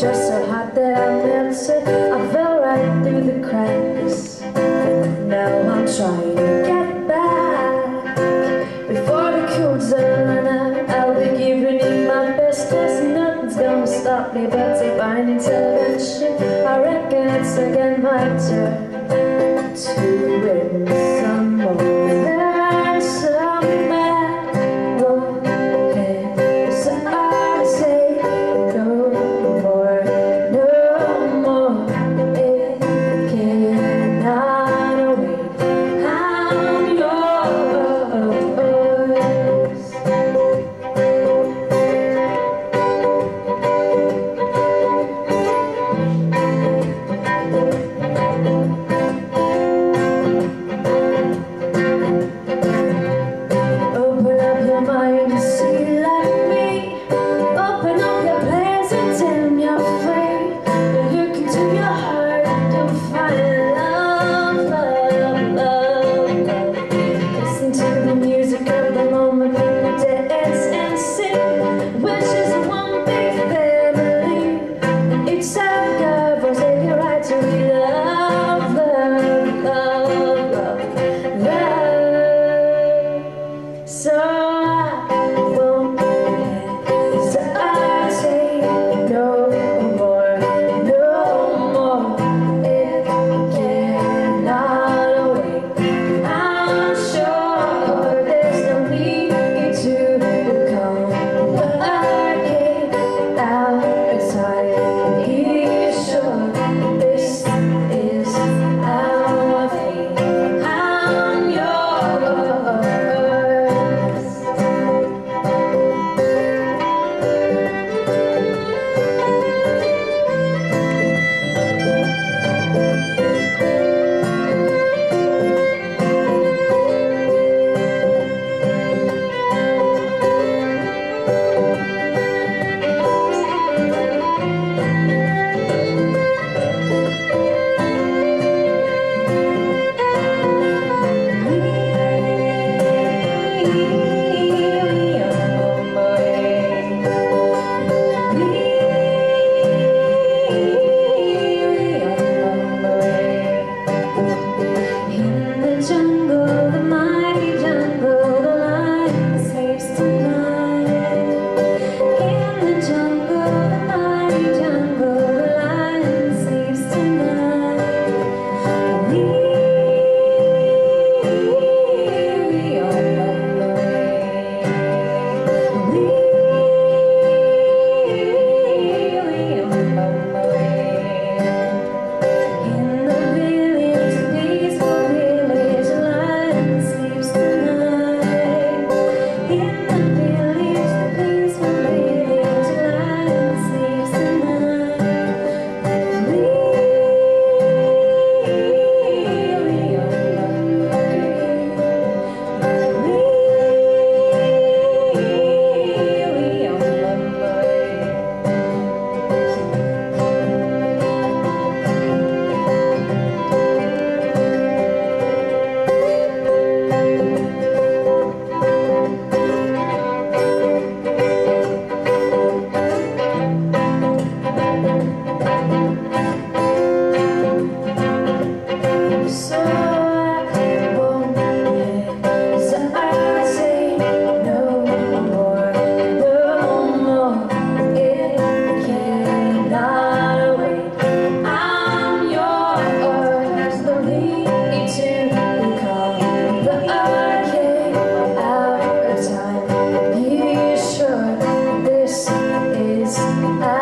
just so hot that I melted. I fell right through the cracks. Now I'm trying to get back. Before the cool's over I'll be giving it my best. Cause nothing's gonna stop me But take finding intervention. I reckon it's again my turn to win. sleeping